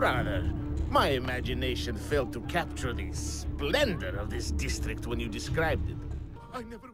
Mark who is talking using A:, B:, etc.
A: Brother, my imagination failed to capture the splendor of this district when you described it.
B: I never